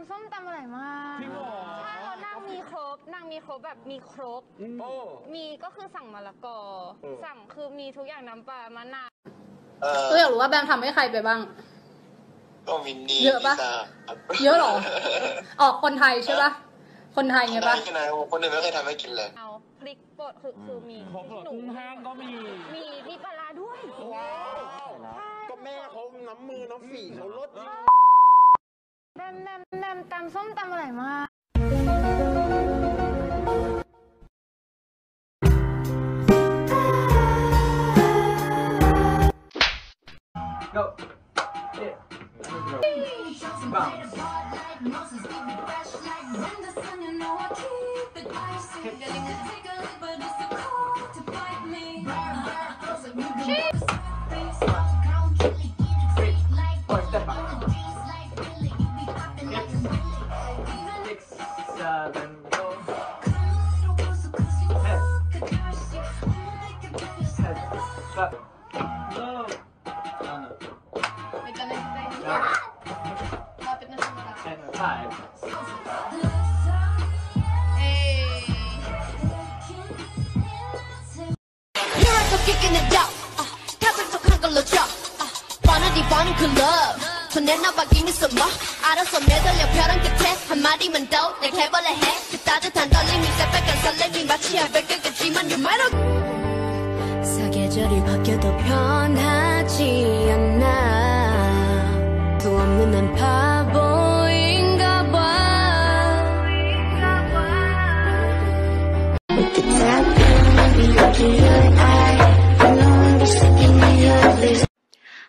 ำส้มตำอร่อยมากจริงเหรอ ใช่แล้วนางมีครบนางมีครบแบบมีครบ โอ้ มีก็คือสั่งมะละกอ เออ สั่งคือมีทุกอย่างน้ำปลามะนาว เออตัวอยากรู้ว่าแบมทำให้ใครไปบ้าง ก็วินนี่เยอะปะ ลิซ่าเยอะเหรอ ออกคนไทยใช่ปะคนไทยไงปะไม่กินอะไรคนอื่นไม่เคยทำให้กินเลย เอาพริกป่นคือคือมีครบเหรอหนูกุ้งแห้งก็มี มีมีปลาร้าด้วยว้าวก็แม่เขาน้ำมือน้ำฝีเขาลดแบม แบมแบมตำส้มตำอร่อยมาก Uh, 뻔하디 뻔한 그. 사계절이 바뀌어도 변하지 않아. 수 없는 난바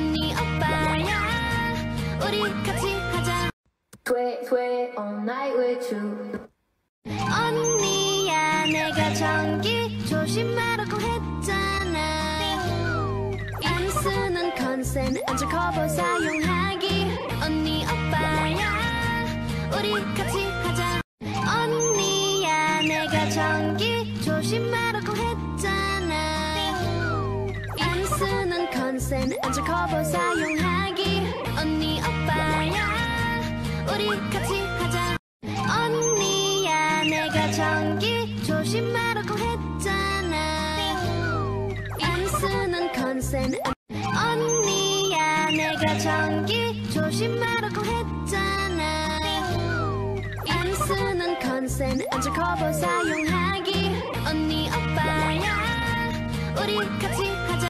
언니 오빠야. 우리 같이 하자. Sweat, sweat all night with you. 언니야 내가 전기 조심하라고 했잖아. 안 쓰는 컨센 안전 커버 사용하기. 언니 오빠야. 우리 같이 하자. 언니야 내가 전기 조심하라고 센 안전 커버 사용하기. 언니 오빠야 우리 같이 하자. 언니야 내가 전기 조심하라고 했잖아. 안 쓰는 컨센 언니야 내가 전기 조심하라고 했잖아. 안 쓰는 컨센 안전 커버 사용하기. 언니 오빠야 우리 같이 하자